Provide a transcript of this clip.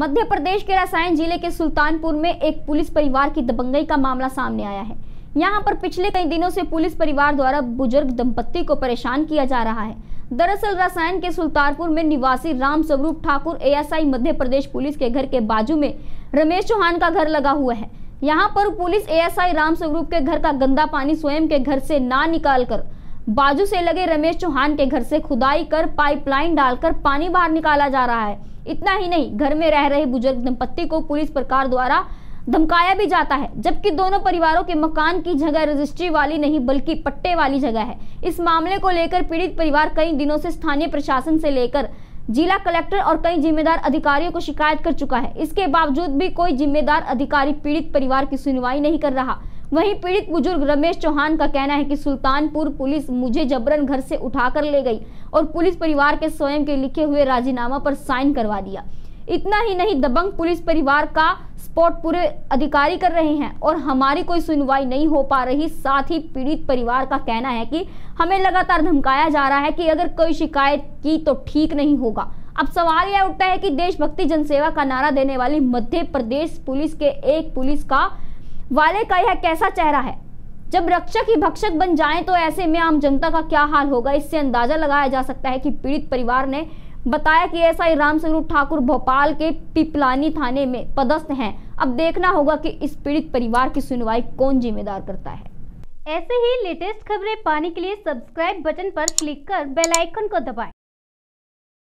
मध्य प्रदेश के रसायन ज़िले के सुल्तानपुर में एक पुलिस परिवार की दबंगई का मामला सामने आया है। यहाँ पर पिछले कई दिनों से पुलिस परिवार द्वारा बुज़ुर्ग दंपत्ति को परेशान किया जा रहा है। दरअसल रसायन के सुल्तानपुर में निवासी राम स्वरूप ठाकुर एएसआई मध्य प्रदेश पुलिस के घर के बाजू में रमेश चौहान का घर लगा हुआ है। यहाँ पर पुलिस एएसआई राम स्वरूप के घर का गंदा पानी स्वयं के घर से ना निकाल कर बाजू से लगे रमेश चौहान के घर से खुदाई कर पाइपलाइन डालकर पानी बाहर निकाला जा रहा है। इतना ही नहीं, घर में रह रहे बुज़ुर्ग दंपत्ति को पुलिस प्रकार द्वारा धमकाया भी जाता है, जबकि दोनों परिवारों के मकान की जगह रजिस्ट्री वाली नहीं, बल्कि पट्टे वाली जगह है। इस मामले को लेकर पीड़ित परिवार कई दिनों से स्थानीय प्रशासन से लेकर जिला कलेक्टर और कई जिम्मेदार अधिकारियों को शिकायत कर चुका है। इसके बावजूद भी कोई जिम्मेदार अधिकारी पीड़ित परिवार की सुनवाई नहीं कर रहा। वहीं पीड़ित बुज़ुर्ग रमेश चौहान का कहना है कि सुल्तानपुर पुलिस मुझे जबरन घर से उठाकर ले गई। और पुलिस परिवार के स्वयं के लिखे हुए राजीनामा पर साइन करवा दिया। इतना ही नहीं, दबंग पुलिस परिवार का स्पॉट पूरे अधिकारी कर रहे हैं और हमारी कोई सुनवाई नहीं हो पा रही। साथ ही पीड़ित परिवार का कहना है कि हमें लगातार धमकाया जा रहा है कि अगर कोई शिकायत की तो ठीक नहीं होगा। अब सवाल यह उठता है कि देशभक्ति जनसेवा का नारा देने वाली मध्य प्रदेश पुलिस के एक पुलिस का वाले का यह कैसा चेहरा है? जब रक्षक ही भक्षक बन जाएँ तो ऐसे में आम जनता का क्या हाल होगा? इससे अंदाज़ा लगाया जा सकता है कि पीड़ित परिवार ने बताया कि एसआई रामस्वरूप ठाकुर भोपाल के पिपलानी थाने में पदस्थ हैं। अब देखना होगा कि इस पीड़ित परिवार की सुनवाई कौन जिम्मेदार करता है। ऐसे ही लेटेस्ट खबरें पाने के लिए सब्सक्राइब बटन पर क्लिक कर बेल आइकन को दबाएँ।